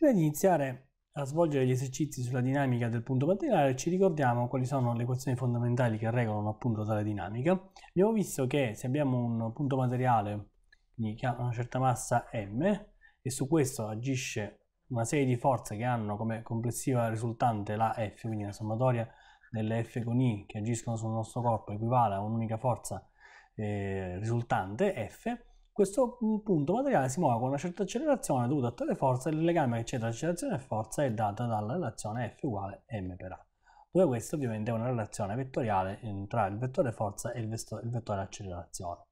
Prima di iniziare a svolgere gli esercizi sulla dinamica del punto materiale ci ricordiamo quali sono le equazioni fondamentali che regolano appunto tale dinamica. Abbiamo visto che se abbiamo un punto materiale che ha una certa massa m e su questo agisce una serie di forze che hanno come complessiva risultante la F, quindi la sommatoria delle F con I che agiscono sul nostro corpo equivale a un'unica forza eh, risultante F, questo punto materiale si muove con una certa accelerazione dovuta a tale forza e il legame che c'è tra accelerazione e forza è dato dalla relazione F uguale m per A, dove questa ovviamente è una relazione vettoriale tra il vettore forza e il, il vettore accelerazione.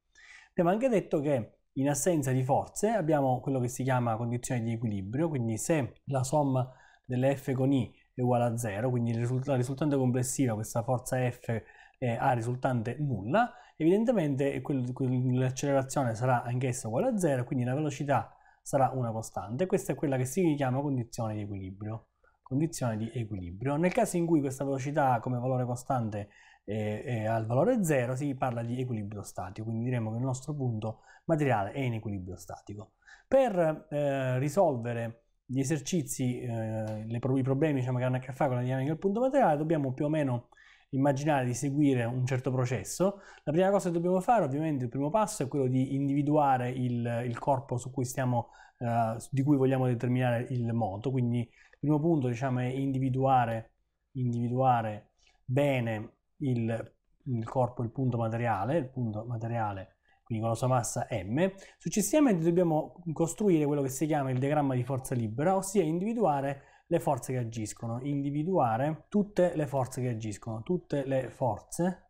Abbiamo anche detto che in assenza di forze abbiamo quello che si chiama condizione di equilibrio, quindi se la somma delle F con I è uguale a 0, quindi la risultante complessiva, questa forza F è A risultante nulla, evidentemente l'accelerazione sarà anch'essa uguale a 0, quindi la velocità sarà una costante. Questa è quella che si chiama condizione di equilibrio. Condizione di equilibrio. Nel caso in cui questa velocità come valore costante è, al valore 0, si parla di equilibrio statico, quindi diremo che il nostro punto materiale è in equilibrio statico. Per eh, risolvere gli esercizi, eh, le, i problemi diciamo, che hanno a che fare con la dinamica del punto materiale, dobbiamo più o meno immaginare di seguire un certo processo. La prima cosa che dobbiamo fare, ovviamente, il primo passo è quello di individuare il, il corpo su cui stiamo, eh, di cui vogliamo determinare il moto. Quindi il primo punto diciamo, è individuare, individuare bene il, il corpo, il punto materiale, il punto materiale quindi con la sua massa m. Successivamente dobbiamo costruire quello che si chiama il diagramma di forza libera, ossia individuare le forze che agiscono, individuare tutte le forze che agiscono, tutte le forze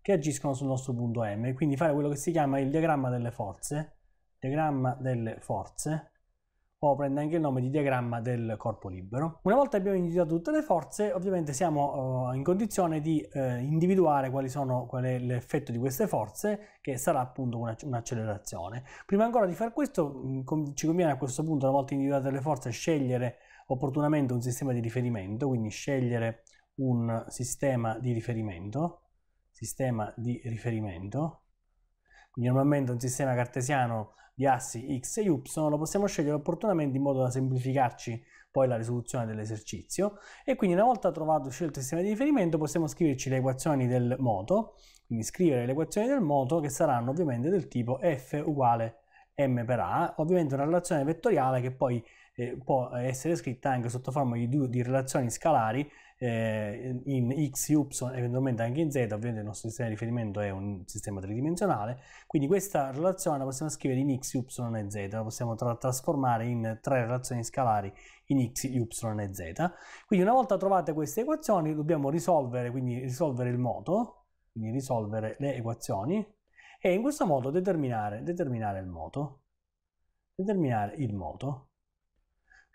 che agiscono sul nostro punto M, quindi fare quello che si chiama il diagramma delle forze, diagramma delle forze, o prende anche il nome di diagramma del corpo libero. Una volta abbiamo individuato tutte le forze, ovviamente siamo uh, in condizione di uh, individuare quali sono, qual è l'effetto di queste forze, che sarà appunto un'accelerazione. Prima ancora di fare questo, mh, ci conviene a questo punto, una volta individuate le forze, scegliere opportunamente un sistema di riferimento, quindi scegliere un sistema di riferimento, sistema di riferimento, quindi normalmente un sistema cartesiano di assi x e y lo possiamo scegliere opportunamente in modo da semplificarci poi la risoluzione dell'esercizio. E quindi una volta trovato scelto il sistema di riferimento possiamo scriverci le equazioni del moto, quindi scrivere le equazioni del moto che saranno ovviamente del tipo f uguale m per a, ovviamente una relazione vettoriale che poi eh, può essere scritta anche sotto forma di, di relazioni scalari eh, in x, y, eventualmente anche in z, ovviamente il nostro sistema di riferimento è un sistema tridimensionale, quindi questa relazione la possiamo scrivere in x, y e z, la possiamo tra trasformare in tre relazioni scalari in x, y e z. Quindi una volta trovate queste equazioni dobbiamo risolvere, quindi risolvere il moto, quindi risolvere le equazioni e in questo modo determinare, determinare il moto. Determinare il moto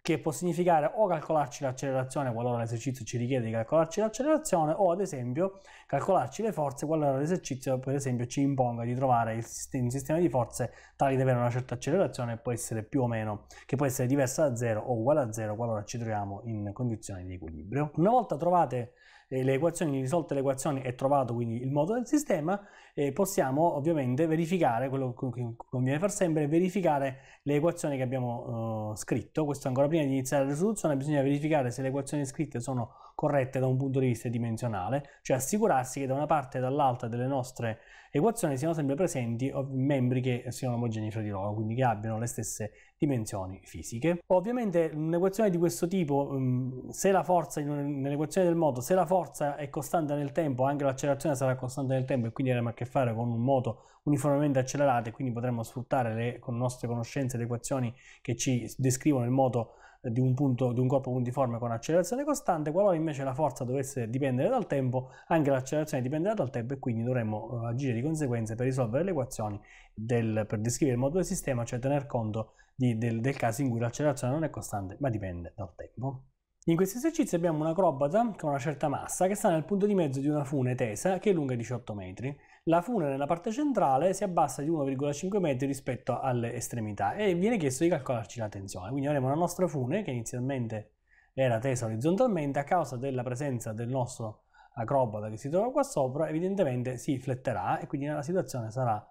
che può significare o calcolarci l'accelerazione qualora l'esercizio ci richiede di calcolarci l'accelerazione o ad esempio calcolarci le forze qualora l'esercizio per esempio ci imponga di trovare un sistema di forze tali da avere una certa accelerazione può essere più o meno che può essere diversa da 0 o uguale a 0 qualora ci troviamo in condizioni di equilibrio. Una volta trovate le equazioni, risolte le equazioni e trovato quindi il modo del sistema, eh, possiamo ovviamente verificare, quello che conviene far sempre, verificare le equazioni che abbiamo uh, scritto. Questo ancora prima di iniziare la risoluzione bisogna verificare se le equazioni scritte sono corrette da un punto di vista dimensionale, cioè assicurarsi che da una parte e dall'altra delle nostre equazioni siano sempre presenti membri che siano omogenei fra di loro, quindi che abbiano le stesse dimensioni fisiche. Ovviamente un'equazione di questo tipo, mm, se la forza nell'equazione del moto, se la forza è costante nel tempo, anche l'accelerazione sarà costante nel tempo e quindi avremo a che fare con un moto uniformemente accelerato e quindi potremo sfruttare le, con nostre conoscenze le equazioni che ci descrivono il moto di un, punto, di un corpo puntiforme con accelerazione costante, qualora invece la forza dovesse dipendere dal tempo, anche l'accelerazione dipenderà dal tempo e quindi dovremmo eh, agire di conseguenza per risolvere le equazioni del, per descrivere il modo del sistema, cioè tener conto di, del, del caso in cui l'accelerazione non è costante ma dipende dal tempo. In questo esercizio abbiamo un acrobata con una certa massa che sta nel punto di mezzo di una fune tesa che è lunga 18 metri. La fune nella parte centrale si abbassa di 1,5 metri rispetto alle estremità e viene chiesto di calcolarci la tensione. Quindi avremo la nostra fune che inizialmente era tesa orizzontalmente a causa della presenza del nostro acrobata che si trova qua sopra, evidentemente si fletterà e quindi la situazione sarà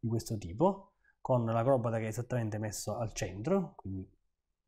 di questo tipo, con l'acrobata che è esattamente messo al centro, quindi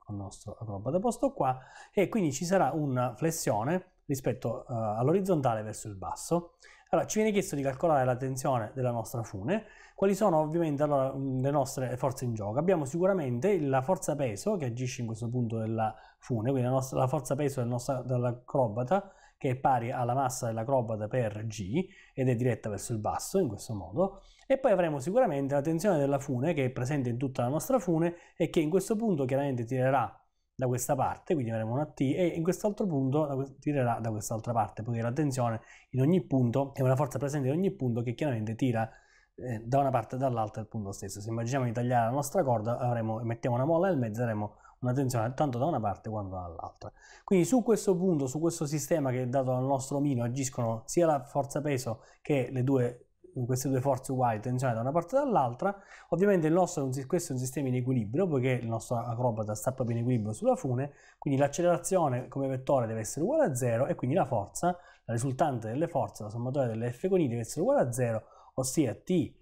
il nostro acrobata posto qua e quindi ci sarà una flessione rispetto uh, all'orizzontale verso il basso. Allora, ci viene chiesto di calcolare la tensione della nostra fune. Quali sono ovviamente allora, le nostre forze in gioco? Abbiamo sicuramente la forza peso che agisce in questo punto della fune, quindi la, nostra, la forza peso del nostro, dell'acrobata che è pari alla massa dell'acrobata per G ed è diretta verso il basso in questo modo e poi avremo sicuramente la tensione della fune che è presente in tutta la nostra fune e che in questo punto chiaramente tirerà da questa parte, quindi avremo una T e in quest'altro punto tirerà da quest'altra parte, poiché la tensione in ogni punto è una forza presente in ogni punto che chiaramente tira eh, da una parte e dall'altra il punto stesso. Se immaginiamo di tagliare la nostra corda, avremo, mettiamo una molla nel mezzo, avremo una tensione tanto da una parte quanto dall'altra. Quindi su questo punto, su questo sistema che è dato dal nostro omino, agiscono sia la forza peso che le due queste due forze uguali tensione da una parte e dall'altra. Ovviamente il nostro, questo è un sistema in equilibrio, poiché il nostro acrobata sta proprio in equilibrio sulla fune, quindi l'accelerazione come vettore deve essere uguale a 0 e quindi la forza, la risultante delle forze, la sommatoria delle F con I deve essere uguale a 0, ossia T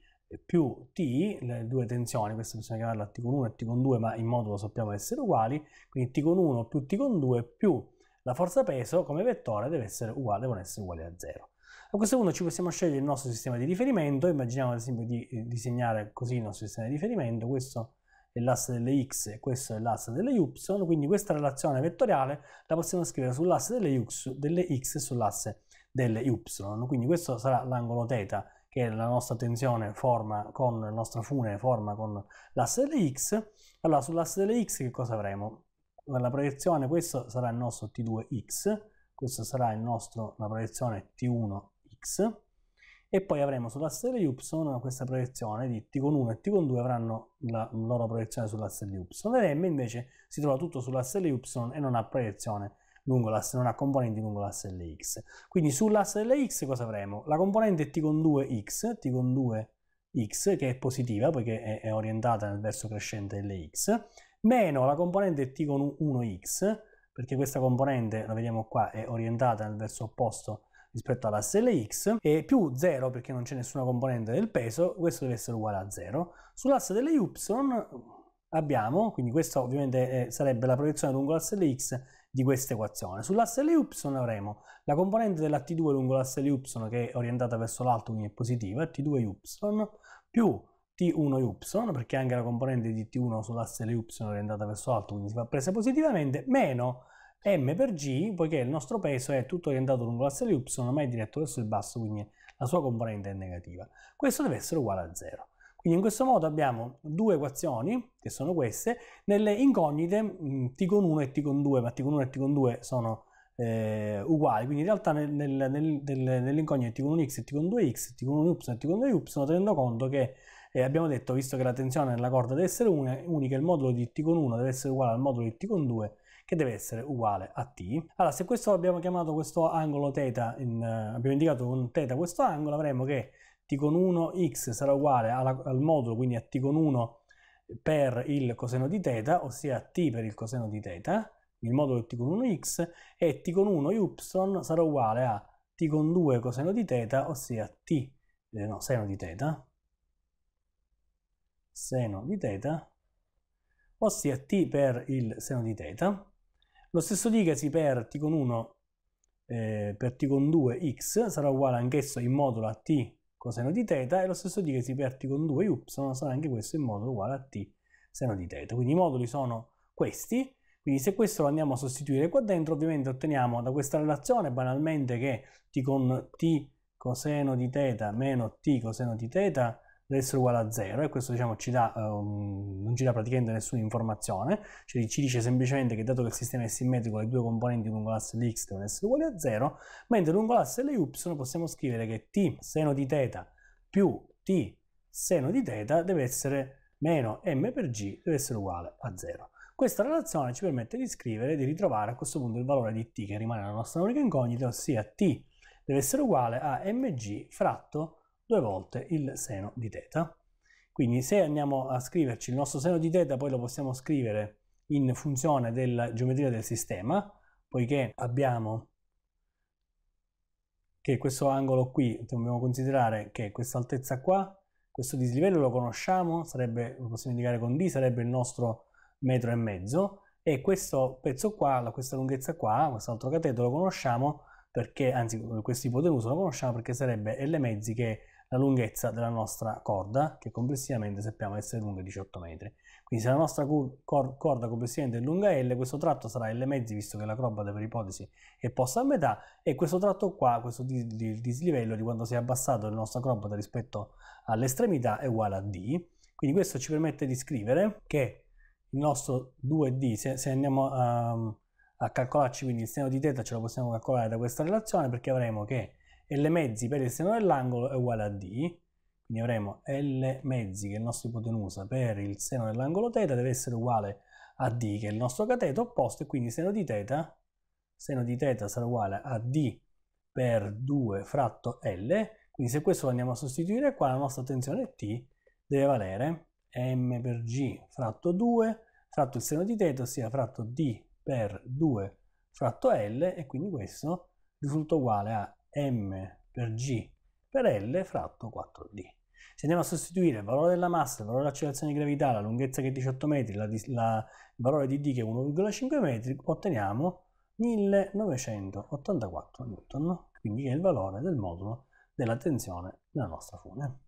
più T, le due tensioni, questa possiamo chiamarla T con 1 e T con 2, ma in modulo sappiamo essere uguali, quindi T con 1 più T con 2 più la forza peso come vettore deve essere uguale, devono essere uguali a 0. A questo punto ci possiamo scegliere il nostro sistema di riferimento, immaginiamo ad esempio di eh, disegnare così il nostro sistema di riferimento, questo è l'asse delle x e questo è l'asse delle y, quindi questa relazione vettoriale la possiamo scrivere sull'asse delle, delle x e sull'asse delle y, quindi questo sarà l'angolo θ che la nostra tensione forma con la nostra fune forma con l'asse delle x. Allora sull'asse delle x che cosa avremo? La proiezione, questo sarà il nostro T2x, questo sarà nostro, la proiezione T1 x e poi avremo sull'asse delle y questa proiezione di t con 1 e t con 2 avranno la loro proiezione sull'asse delle y. L'm invece si trova tutto sull'asse delle y e non ha proiezione lungo l'asse, non ha componenti lungo l'asse delle x. Quindi sull'asse delle x cosa avremo? La componente t con 2x, t con 2x che è positiva poiché è, orientata nel verso crescente delle x, meno la componente t con 1x perché questa componente, la vediamo qua, è orientata nel verso opposto rispetto all'asse LX e più 0 perché non c'è nessuna componente del peso, questo deve essere uguale a 0. Sull'asse delle Y abbiamo, quindi questa ovviamente sarebbe la proiezione lungo l'asse LX di questa equazione. Sull'asse LY avremo la componente della T2 lungo l'asse LY che è orientata verso l'alto, quindi è positiva, T2Y, più T1Y, perché anche la componente di T1 sull'asse LY è orientata verso l'alto, quindi si va presa positivamente, meno m per g, poiché il nostro peso è tutto orientato lungo l'asse di y, ma è diretto verso il basso, quindi la sua componente è negativa. Questo deve essere uguale a 0. Quindi in questo modo abbiamo due equazioni, che sono queste, nelle incognite mm, t con 1 e t con 2, ma t con 1 e t con 2 sono eh, uguali, quindi in realtà nel, nel, nel, nell'incognita t con 1x e t con 2x, t con 1y e t con 2y, tenendo conto che eh, abbiamo detto, visto che la tensione nella corda deve essere unica, il modulo di t con 1 deve essere uguale al modulo di t con 2, che deve essere uguale a t. Allora, se questo abbiamo chiamato questo angolo θ, in, uh, abbiamo indicato con θ questo angolo, avremo che t con 1 x sarà uguale alla, al modulo, quindi a t con 1 per il coseno di θ, ossia t per il coseno di θ, il modulo di t con 1x, e t con 1 y sarà uguale a t con 2 coseno di θ, ossia t, eh, no, seno di θ, seno di θ, ossia t per il seno di θ, lo stesso dicasi per t con 1 eh, per t con 2 x sarà uguale anch'esso in modulo a t coseno di θ e lo stesso dicasi per t con 2 y sarà anche questo in modulo uguale a t seno di θ. Quindi i moduli sono questi, quindi se questo lo andiamo a sostituire qua dentro ovviamente otteniamo da questa relazione banalmente che t con t coseno di θ meno t coseno di θ deve essere uguale a 0 e questo diciamo, ci dà, um, non ci dà praticamente nessuna informazione, cioè ci dice semplicemente che dato che il sistema è simmetrico le due componenti lungo l'asse x devono essere uguali a 0, mentre lungo l'asse y possiamo scrivere che t seno di θ più t seno di θ deve essere meno m per g deve essere uguale a 0. Questa relazione ci permette di scrivere e di ritrovare a questo punto il valore di t che rimane la nostra unica incognita, ossia t deve essere uguale a mg fratto due volte il seno di θ. Quindi se andiamo a scriverci il nostro seno di θ, poi lo possiamo scrivere in funzione della geometria del sistema, poiché abbiamo che questo angolo qui dobbiamo considerare che questa altezza qua, questo dislivello lo conosciamo, sarebbe, lo possiamo indicare con D, sarebbe il nostro metro e mezzo, e questo pezzo qua, questa lunghezza qua, quest'altro cateto lo conosciamo perché, anzi questo ipotenuso lo conosciamo perché sarebbe L mezzi che la lunghezza della nostra corda che complessivamente sappiamo essere lunga 18 metri. Quindi se la nostra corda complessivamente è lunga L, questo tratto sarà L mezzi visto che la crobata per ipotesi è posta a metà e questo tratto qua, questo dislivello di quando si è abbassato la nostra crobata rispetto all'estremità è uguale a D. Quindi questo ci permette di scrivere che il nostro 2D, se, se andiamo a, a, calcolarci quindi il seno di θ ce lo possiamo calcolare da questa relazione perché avremo che L mezzi per il seno dell'angolo è uguale a D, quindi avremo L mezzi che è il nostro ipotenusa per il seno dell'angolo θ deve essere uguale a D che è il nostro cateto opposto e quindi seno di θ, seno di θ sarà uguale a D per 2 fratto L, quindi se questo lo andiamo a sostituire qua la nostra tensione T deve valere m per g fratto 2 fratto il seno di θ, ossia fratto d per 2 fratto L e quindi questo risulta uguale a m per g per L fratto 4D. Se andiamo a sostituire il valore della massa, il valore dell'accelerazione di gravità, la lunghezza che è 18 metri, la, la, il valore di D che è 1,5 metri, otteniamo 1984 Newton, quindi è il valore del modulo della tensione della nostra fune.